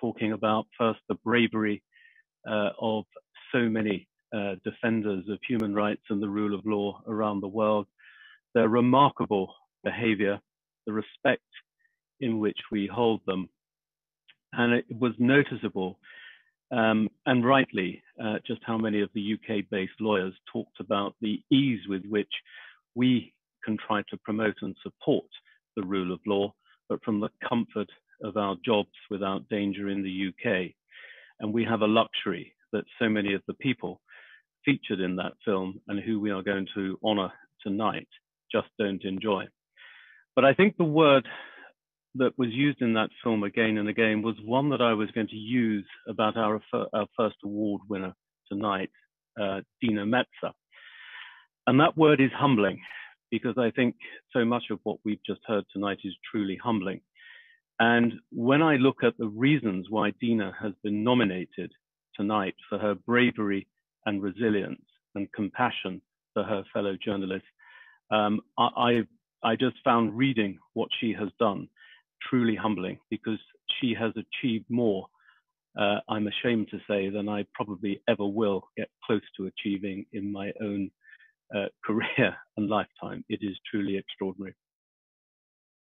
talking about first the bravery uh, of so many uh, defenders of human rights and the rule of law around the world, their remarkable behavior, the respect in which we hold them. And it was noticeable, um, and rightly, uh, just how many of the UK based lawyers talked about the ease with which we can try to promote and support the rule of law, but from the comfort of our jobs without danger in the UK. And we have a luxury that so many of the people featured in that film and who we are going to honor tonight just don't enjoy. But I think the word that was used in that film again and again was one that I was going to use about our, our first award winner tonight, uh, Dina Meza. And that word is humbling because I think so much of what we've just heard tonight is truly humbling. And when I look at the reasons why Dina has been nominated tonight for her bravery and resilience and compassion for her fellow journalists, um, I, I just found reading what she has done truly humbling because she has achieved more, uh, I'm ashamed to say, than I probably ever will get close to achieving in my own uh, career and lifetime. It is truly extraordinary.